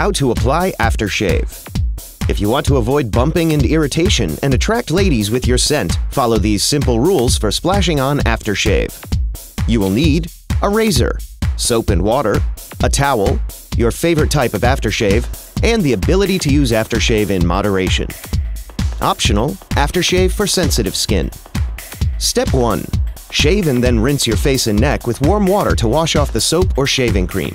How to apply aftershave. If you want to avoid bumping and irritation and attract ladies with your scent, follow these simple rules for splashing on aftershave. You will need a razor, soap and water, a towel, your favorite type of aftershave, and the ability to use aftershave in moderation. Optional, aftershave for sensitive skin. Step 1. Shave and then rinse your face and neck with warm water to wash off the soap or shaving cream.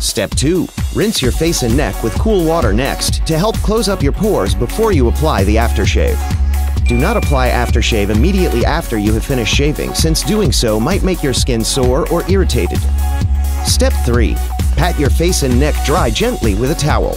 Step 2. Rinse your face and neck with cool water next to help close up your pores before you apply the aftershave. Do not apply aftershave immediately after you have finished shaving, since doing so might make your skin sore or irritated. Step 3. Pat your face and neck dry gently with a towel.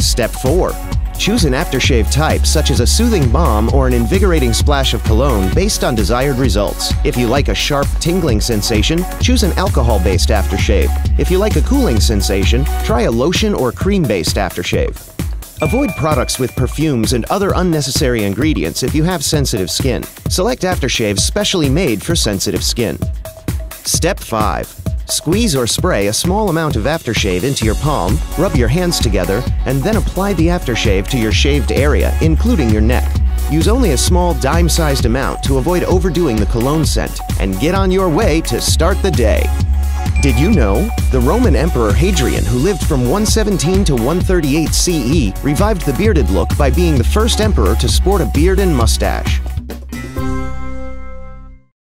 Step 4. Choose an aftershave type, such as a soothing balm or an invigorating splash of cologne based on desired results. If you like a sharp, tingling sensation, choose an alcohol-based aftershave. If you like a cooling sensation, try a lotion or cream-based aftershave. Avoid products with perfumes and other unnecessary ingredients if you have sensitive skin. Select aftershaves specially made for sensitive skin. Step 5. Squeeze or spray a small amount of aftershave into your palm, rub your hands together, and then apply the aftershave to your shaved area, including your neck. Use only a small dime-sized amount to avoid overdoing the cologne scent, and get on your way to start the day. Did you know? The Roman Emperor Hadrian, who lived from 117 to 138 CE, revived the bearded look by being the first emperor to sport a beard and mustache.